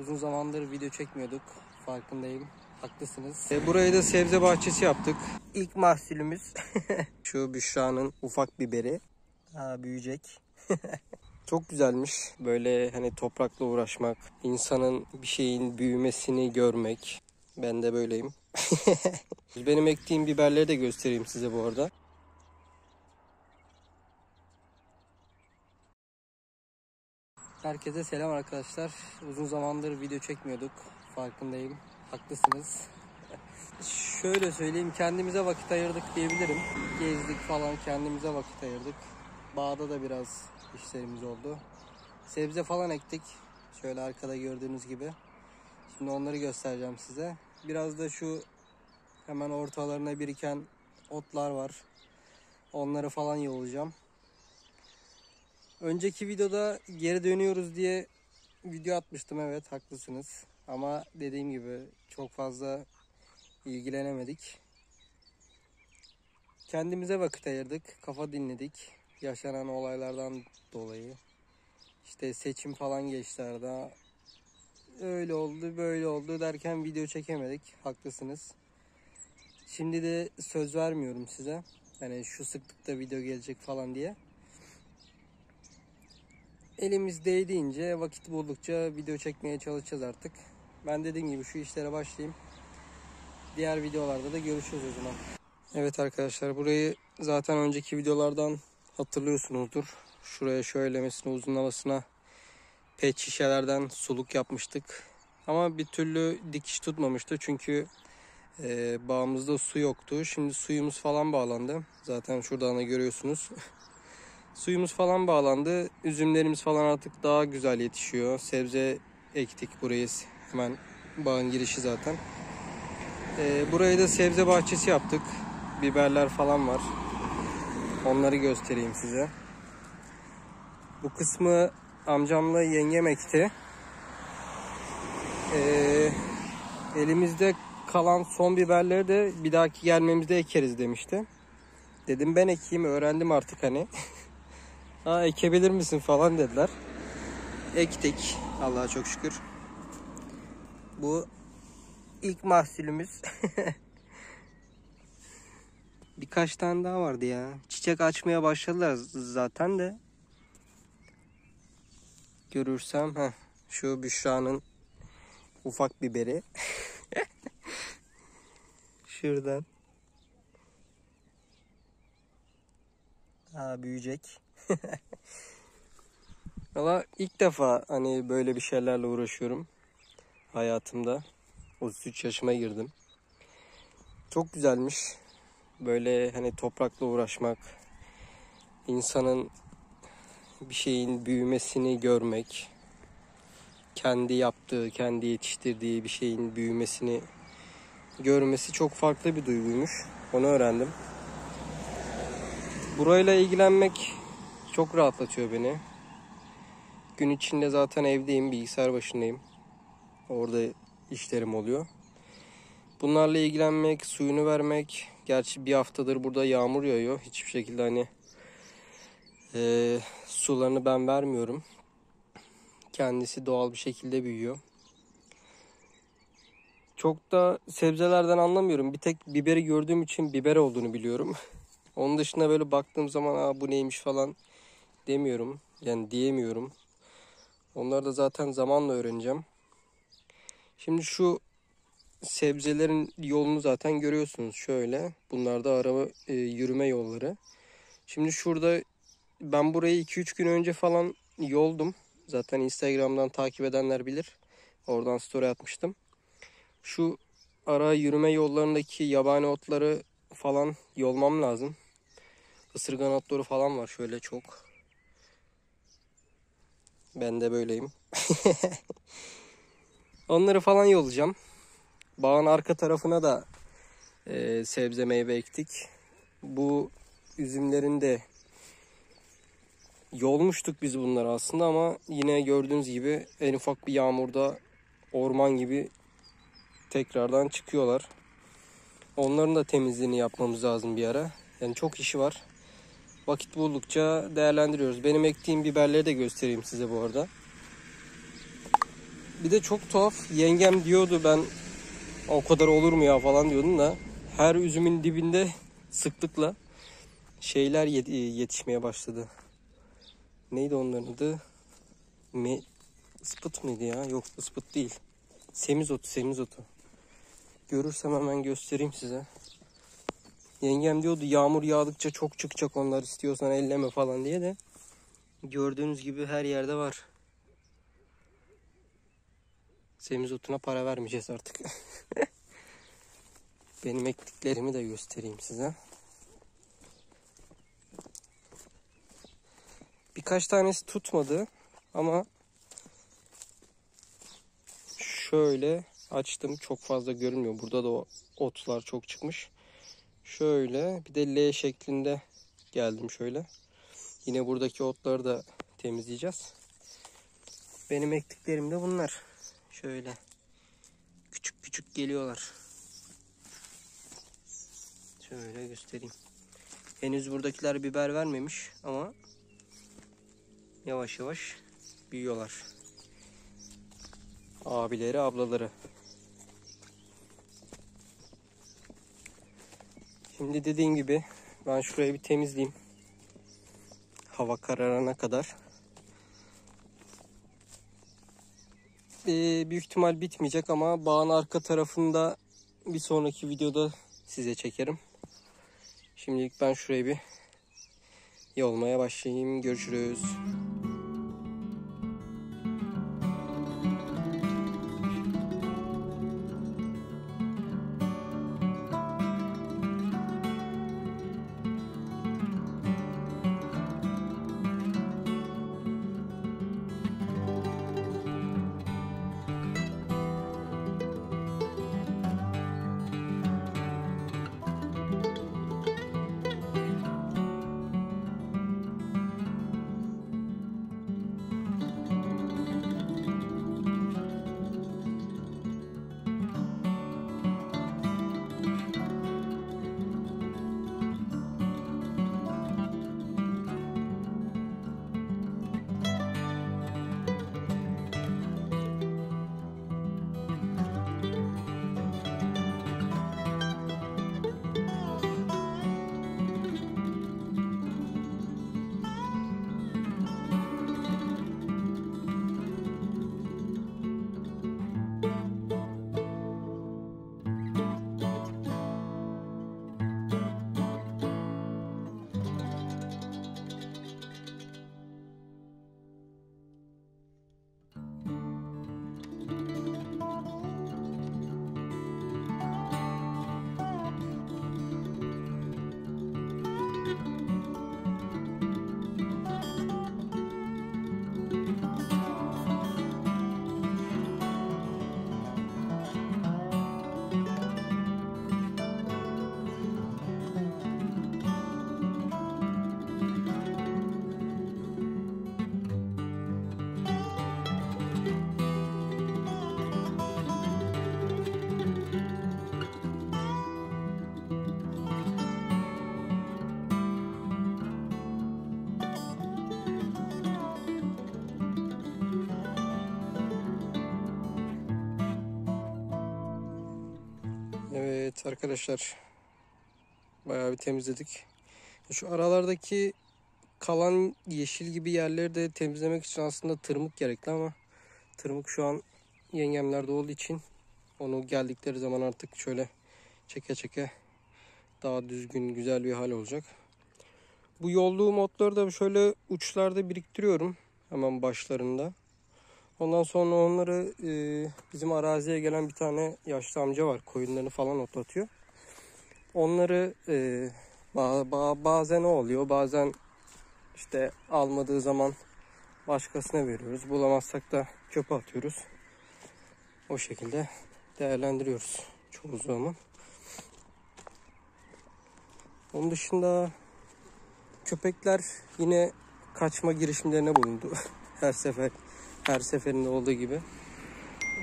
Uzun zamandır video çekmiyorduk. Farkındayım. Haklısınız. E, burayı da sebze bahçesi yaptık. İlk mahsulümüz şu Büşra'nın ufak biberi. Ha, büyüyecek. Çok güzelmiş. Böyle hani toprakla uğraşmak, insanın bir şeyin büyümesini görmek. Ben de böyleyim. Benim ektiğim biberleri de göstereyim size bu arada. Herkese selam arkadaşlar. Uzun zamandır video çekmiyorduk. Farkındayım. Haklısınız. Şöyle söyleyeyim kendimize vakit ayırdık diyebilirim. Gezdik falan kendimize vakit ayırdık. Bağda da biraz işlerimiz oldu. Sebze falan ektik. Şöyle arkada gördüğünüz gibi. Şimdi onları göstereceğim size. Biraz da şu hemen ortalarına biriken otlar var. Onları falan yollayacağım. Önceki videoda geri dönüyoruz diye video atmıştım evet haklısınız. Ama dediğim gibi çok fazla ilgilenemedik. Kendimize vakit ayırdık, kafa dinledik. Yaşanan olaylardan dolayı. İşte seçim falan geçti arada. Öyle oldu, böyle oldu derken video çekemedik. Haklısınız. Şimdi de söz vermiyorum size. Hani şu sıklıkta video gelecek falan diye. Elimiz değdiğince vakit buldukça video çekmeye çalışacağız artık. Ben dediğim gibi şu işlere başlayayım. Diğer videolarda da görüşürüz o zaman. Evet arkadaşlar burayı zaten önceki videolardan hatırlıyorsunuzdur. Şuraya şöylemesine uzunlamasına pet şişelerden suluk yapmıştık. Ama bir türlü dikiş tutmamıştı çünkü e, bağımızda su yoktu. Şimdi suyumuz falan bağlandı. Zaten şuradan da görüyorsunuz. Suyumuz falan bağlandı. Üzümlerimiz falan artık daha güzel yetişiyor. Sebze ektik burayı hemen bağın girişi zaten. Ee, burayı da sebze bahçesi yaptık. Biberler falan var. Onları göstereyim size. Bu kısmı amcamla yengem ekti. Ee, elimizde kalan son biberleri de bir dahaki gelmemizde ekeriz demişti. Dedim ben ekeyim öğrendim artık hani. Aa ekebilir misin falan dediler. Ektik. Allah'a çok şükür. Bu ilk mahsulümüz. Birkaç tane daha vardı ya. Çiçek açmaya başladılar zaten de. Görürsem ha şu Büşra'nın ufak biberi. Şuradan. Ha büyüyecek. Valla ilk defa hani böyle bir şeylerle uğraşıyorum hayatımda. 33 yaşıma girdim. Çok güzelmiş. Böyle hani toprakla uğraşmak, insanın bir şeyin büyümesini görmek, kendi yaptığı, kendi yetiştirdiği bir şeyin büyümesini görmesi çok farklı bir duyguymuş. Onu öğrendim. Burayla ilgilenmek çok rahatlatıyor beni. Gün içinde zaten evdeyim, bilgisayar başındayım. Orada işlerim oluyor. Bunlarla ilgilenmek, suyunu vermek. Gerçi bir haftadır burada yağmur yağıyor. Hiçbir şekilde hani e, sularını ben vermiyorum. Kendisi doğal bir şekilde büyüyor. Çok da sebzelerden anlamıyorum. Bir tek biberi gördüğüm için biber olduğunu biliyorum. Onun dışında böyle baktığım zaman Aa, bu neymiş falan demiyorum. Yani diyemiyorum. Onları da zaten zamanla öğreneceğim. Şimdi şu sebzelerin yolunu zaten görüyorsunuz şöyle. Bunlar da araba e, yürüme yolları. Şimdi şurada ben burayı 2-3 gün önce falan yoldum. Zaten Instagram'dan takip edenler bilir. Oradan story atmıştım. Şu ara yürüme yollarındaki yabani otları falan yolmam lazım. Isırgan otları falan var şöyle çok. Ben de böyleyim. Onları falan yollayacağım. Bağın arka tarafına da e, sebze meyve ektik. Bu üzümlerin de yolmuştuk biz bunları aslında ama yine gördüğünüz gibi en ufak bir yağmurda orman gibi tekrardan çıkıyorlar. Onların da temizliğini yapmamız lazım bir ara. Yani çok işi var. Vakit buldukça değerlendiriyoruz. Benim ektiğim biberleri de göstereyim size bu arada. bir de çok tuhaf yengem diyordu ben o kadar olur mu ya falan diyordum da her üzümün dibinde sıklıkla şeyler yet- yetişmeye başladı. Neydi onların adı? Me Ispıt mıydı ya? Yok ıspıt değil. Semizotu, semizotu. Görürsem hemen göstereyim size. Yengem diyordu yağmur yağdıkça çok çıkacak onlar istiyorsan elleme falan diye de. Gördüğünüz gibi her yerde var. Semizotuna para vermeyeceğiz artık. Benim ektiklerimi de göstereyim size. Birkaç tanesi tutmadı ama şöyle açtım çok fazla görünmüyor. Burada da otlar çok çıkmış. Şöyle bir de L şeklinde geldim şöyle. Yine buradaki otları da temizleyeceğiz. Benim ektiklerim de bunlar. Şöyle küçük küçük geliyorlar. Şöyle göstereyim. Henüz buradakiler biber vermemiş ama yavaş yavaş büyüyorlar. Abileri, ablaları. Şimdi dediğim gibi ben şurayı bir temizleyeyim. Hava kararana kadar. Ee, büyük ihtimal bitmeyecek ama bağın arka tarafında bir sonraki videoda size çekerim. Şimdilik ben şurayı bir yolmaya başlayayım. Görüşürüz. Arkadaşlar. Bayağı bir temizledik. Şu aralardaki kalan yeşil gibi yerleri de temizlemek için aslında tırmık gerekli ama tırmık şu an yengemlerde olduğu için onu geldikleri zaman artık şöyle çeke çeke daha düzgün güzel bir hal olacak. Bu yolduğum otları da şöyle uçlarda biriktiriyorum hemen başlarında. Ondan sonra onları e, bizim araziye gelen bir tane yaşlı amca var. Koyunlarını falan otlatıyor. Onları e, ba- ba- bazen oluyor. Bazen işte almadığı zaman başkasına veriyoruz. Bulamazsak da çöpe atıyoruz. O şekilde değerlendiriyoruz çoğu zaman. Onun dışında köpekler yine kaçma girişimlerine bulundu. Her sefer her seferinde olduğu gibi.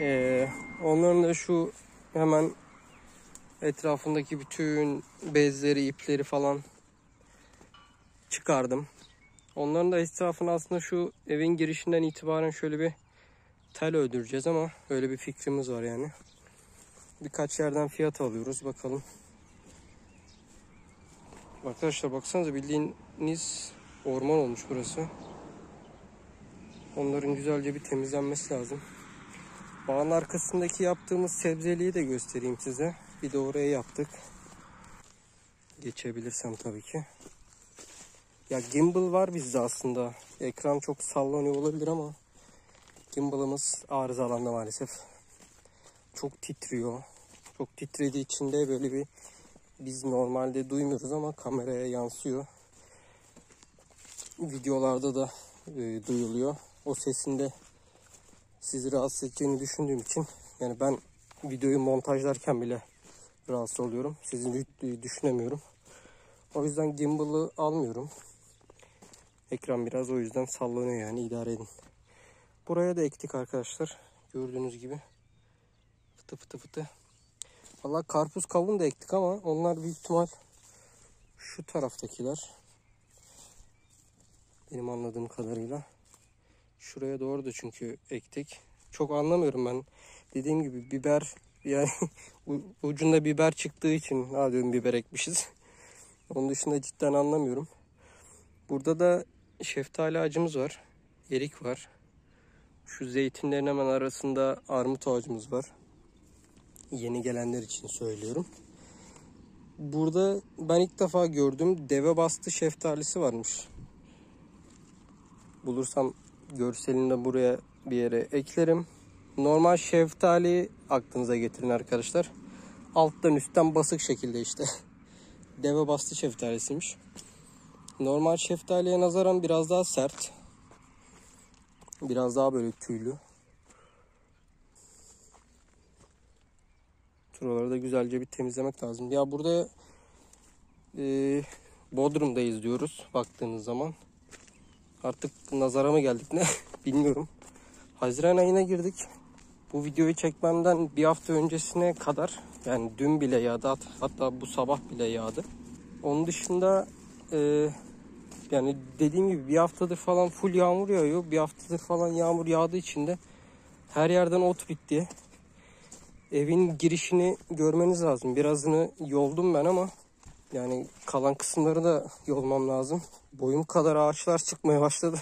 Ee, onların da şu hemen etrafındaki bütün bezleri, ipleri falan çıkardım. Onların da etrafını aslında şu evin girişinden itibaren şöyle bir tel öldüreceğiz ama öyle bir fikrimiz var yani. Birkaç yerden fiyat alıyoruz bakalım. Arkadaşlar baksanıza bildiğiniz orman olmuş burası. Onların güzelce bir temizlenmesi lazım. Bağın arkasındaki yaptığımız sebzeliği de göstereyim size. Bir de oraya yaptık. Geçebilirsem tabii ki. Ya gimbal var bizde aslında. Ekran çok sallanıyor olabilir ama gimbal'ımız arızalandı maalesef. Çok titriyor. Çok titrediği için de böyle bir biz normalde duymuyoruz ama kameraya yansıyor. Videolarda da e, duyuluyor. O sesinde sizi rahatsız edeceğini düşündüğüm için yani ben videoyu montajlarken bile rahatsız oluyorum. Sizi düşünemiyorum. O yüzden gimbal'ı almıyorum. Ekran biraz o yüzden sallanıyor yani idare edin. Buraya da ektik arkadaşlar. Gördüğünüz gibi. Fıtı fıtı fıtı. Valla karpuz kavun da ektik ama onlar büyük ihtimal şu taraftakiler. Benim anladığım kadarıyla. Şuraya doğru da çünkü ektik. Çok anlamıyorum ben. Dediğim gibi biber yani ucunda biber çıktığı için ha biber ekmişiz. Onun dışında cidden anlamıyorum. Burada da şeftali ağacımız var. Erik var. Şu zeytinlerin hemen arasında armut ağacımız var. Yeni gelenler için söylüyorum. Burada ben ilk defa gördüm deve bastı şeftalisi varmış. Bulursam görselini de buraya bir yere eklerim. Normal şeftali aklınıza getirin arkadaşlar. Alttan üstten basık şekilde işte. Deve bastı şeftalisiymiş. Normal şeftaliye nazaran biraz daha sert. Biraz daha böyle tüylü. Şuraları da güzelce bir temizlemek lazım. Ya burada e, Bodrum'dayız diyoruz baktığınız zaman. Artık nazara mı geldik ne bilmiyorum. Haziran ayına girdik. Bu videoyu çekmemden bir hafta öncesine kadar yani dün bile yağdı hatta bu sabah bile yağdı. Onun dışında e, yani dediğim gibi bir haftadır falan full yağmur yağıyor. Bir haftadır falan yağmur yağdığı için de her yerden ot bitti. Evin girişini görmeniz lazım. Birazını yoldum ben ama yani kalan kısımları da yolmam lazım. Boyum kadar ağaçlar çıkmaya başladı.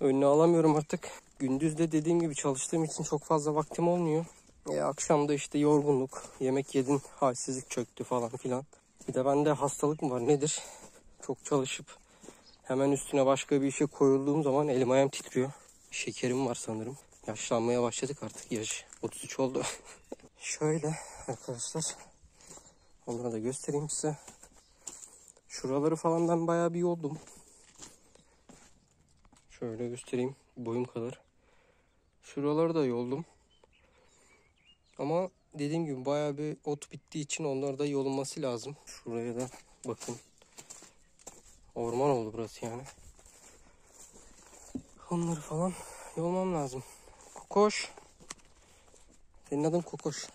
Önüne alamıyorum artık. Gündüz de dediğim gibi çalıştığım için çok fazla vaktim olmuyor. E, akşam da işte yorgunluk, yemek yedin, halsizlik çöktü falan filan. Bir de bende hastalık mı var nedir? Çok çalışıp hemen üstüne başka bir işe koyulduğum zaman elim ayağım titriyor. Şekerim var sanırım. Yaşlanmaya başladık artık yaş. 33 oldu. Şöyle arkadaşlar. Onları da göstereyim size. Şuraları falan ben bayağı bir yoldum. Şöyle göstereyim boyum kadar. Şuraları da yoldum. Ama dediğim gibi bayağı bir ot bittiği için onlar da yolunması lazım. Şuraya da bakın. Orman oldu burası yani. Onları falan yolmam lazım. Kokoş. Senin adın Kokoş.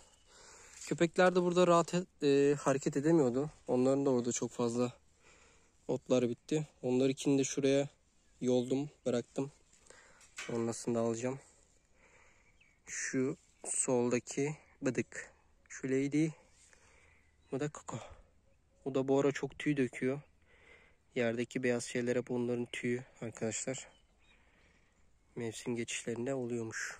Köpekler de burada rahat e, hareket edemiyordu. Onların da orada çok fazla otlar bitti. Onlar ikini de şuraya yoldum, bıraktım. Sonrasında alacağım. Şu soldaki bıdık. Şu lady. Bu da koko. O da bu ara çok tüy döküyor. Yerdeki beyaz şeyler hep onların tüyü arkadaşlar. Mevsim geçişlerinde oluyormuş.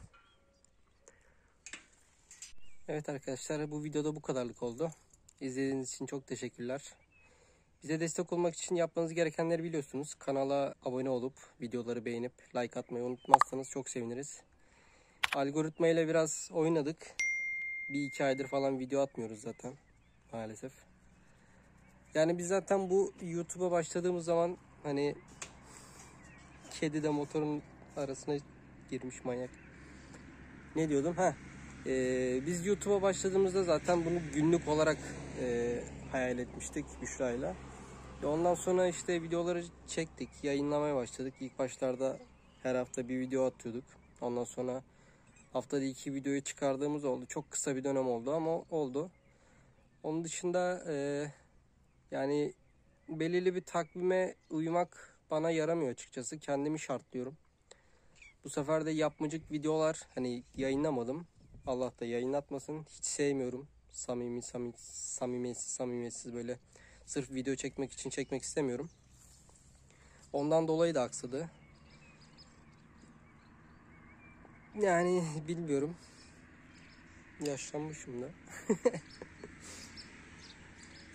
Evet arkadaşlar bu videoda bu kadarlık oldu. İzlediğiniz için çok teşekkürler. Bize destek olmak için yapmanız gerekenleri biliyorsunuz. Kanala abone olup videoları beğenip like atmayı unutmazsanız çok seviniriz. Algoritma ile biraz oynadık. Bir iki aydır falan video atmıyoruz zaten maalesef. Yani biz zaten bu YouTube'a başladığımız zaman hani kedi de motorun arasına girmiş manyak. Ne diyordum? Ha. Ee, biz YouTube'a başladığımızda zaten bunu günlük olarak e, hayal etmiştik Büşra'yla. Ondan sonra işte videoları çektik, yayınlamaya başladık. İlk başlarda her hafta bir video atıyorduk. Ondan sonra haftada iki videoyu çıkardığımız oldu. Çok kısa bir dönem oldu ama oldu. Onun dışında e, yani belirli bir takvime uymak bana yaramıyor açıkçası. Kendimi şartlıyorum. Bu sefer de yapmacık videolar hani yayınlamadım. Allah da yayınlatmasın. Hiç sevmiyorum. Samimi, samimi, samimiyetsiz, samimiyetsiz böyle sırf video çekmek için çekmek istemiyorum. Ondan dolayı da aksadı. Yani bilmiyorum. Yaşlanmışım da.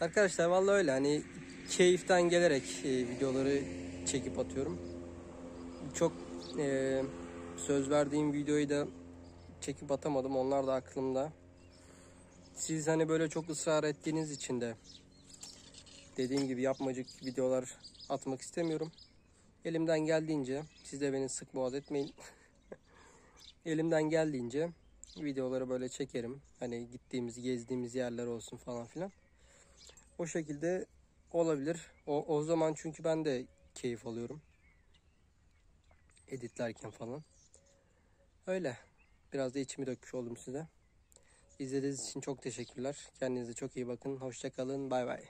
Arkadaşlar vallahi öyle hani keyiften gelerek e, videoları çekip atıyorum. Çok e, söz verdiğim videoyu da çekip atamadım. Onlar da aklımda. Siz hani böyle çok ısrar ettiğiniz için de dediğim gibi yapmacık videolar atmak istemiyorum. Elimden geldiğince siz de beni sık boğaz etmeyin. Elimden geldiğince videoları böyle çekerim. Hani gittiğimiz, gezdiğimiz yerler olsun falan filan. O şekilde olabilir. O, o zaman çünkü ben de keyif alıyorum. Editlerken falan. Öyle. Biraz da içimi dökmüş oldum size. İzlediğiniz için çok teşekkürler. Kendinize çok iyi bakın. Hoşça kalın. Bay bay.